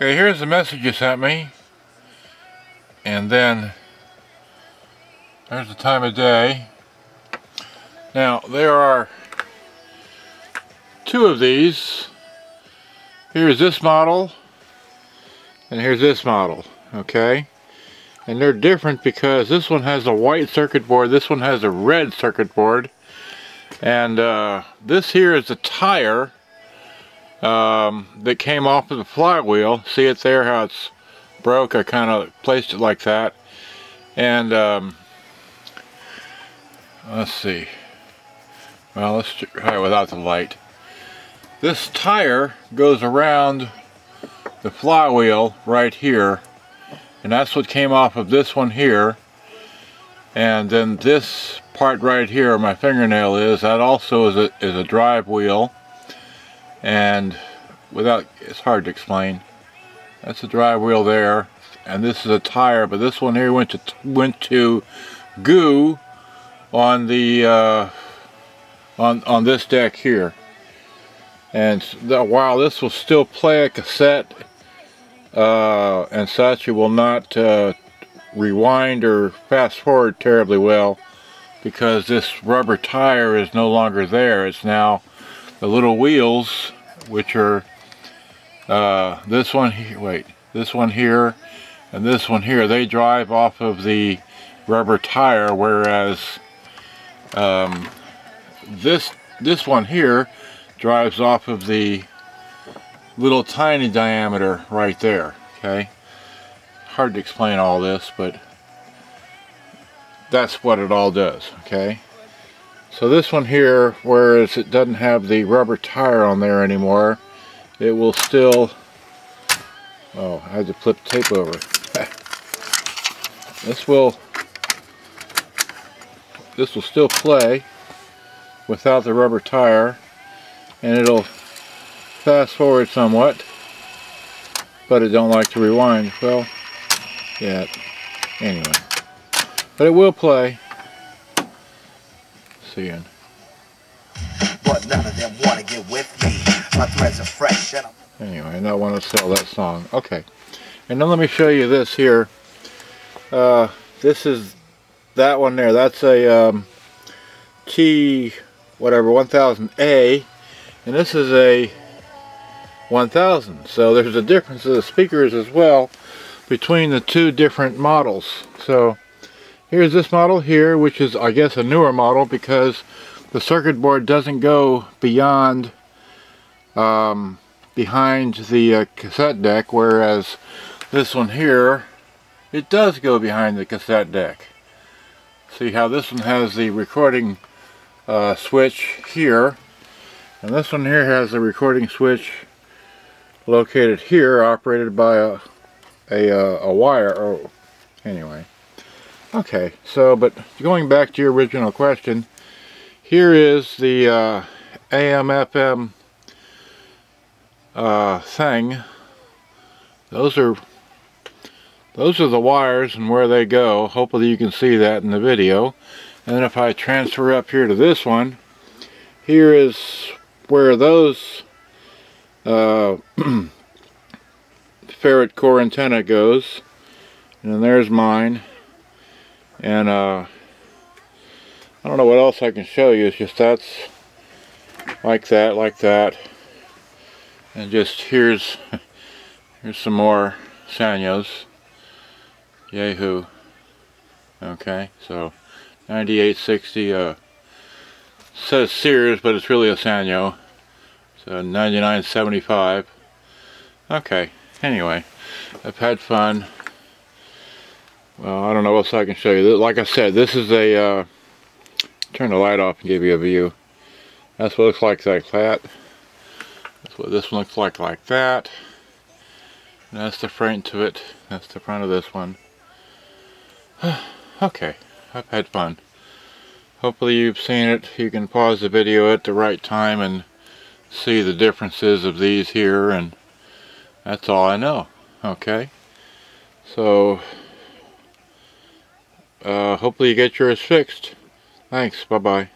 Okay, here's the message you sent me. And then there's the time of day. Now, there are two of these. Here's this model, and here's this model, okay? And they're different because this one has a white circuit board, this one has a red circuit board. And uh, this here is a tire um, that came off of the flywheel. See it there how it's broke? I kind of placed it like that. And um, let's see. Well, let's try it without the light. This tire goes around the flywheel right here. And that's what came off of this one here. And then this part right here, my fingernail is, that also is a, is a drive wheel and without it's hard to explain. That's a drive wheel there and this is a tire but this one here went to went to goo on the uh, on on this deck here. And the, while this will still play a cassette uh, and such it will not uh, rewind or fast forward terribly well because this rubber tire is no longer there. It's now the little wheels which are uh, this one here wait this one here and this one here they drive off of the rubber tire whereas um, this this one here drives off of the little tiny diameter right there okay? Hard to explain all this but that's what it all does okay so this one here, whereas it doesn't have the rubber tire on there anymore, it will still, oh, I had to flip tape over. this will, this will still play without the rubber tire, and it'll fast forward somewhat, but it don't like to rewind. Well, yeah, anyway. But it will play seeing. But none of them want to get with me. My threads are fresh. Anyway, I don't want to sell that song. Okay. And then let me show you this here. Uh, this is that one there. That's a um, T whatever 1000A. And this is a 1000. So there's a difference of the speakers as well between the two different models. So Here's this model here, which is, I guess, a newer model because the circuit board doesn't go beyond, um, behind the uh, cassette deck, whereas this one here, it does go behind the cassette deck. See how this one has the recording uh, switch here, and this one here has the recording switch located here, operated by a, a, uh, a wire, or anyway. Okay, so, but going back to your original question, here is the uh, AM-FM uh, thing. Those are those are the wires and where they go. Hopefully you can see that in the video. And if I transfer up here to this one, here is where those uh, ferrite core antenna goes. And there's mine and uh, I don't know what else I can show you. It's just that's like that like that. And just here's here's some more Sanyos Yahoo. Okay so 9860 uh, says Sears but it's really a Sanyo. So 9975 okay anyway I've had fun well, I don't know what else I can show you. Like I said, this is a, uh, turn the light off and give you a view. That's what it looks like like that. That's what this one looks like like that. And that's the front to it. That's the front of this one. okay, I've had fun. Hopefully you've seen it. You can pause the video at the right time and see the differences of these here and that's all I know. Okay? So uh, hopefully you get yours fixed. Thanks. Bye-bye.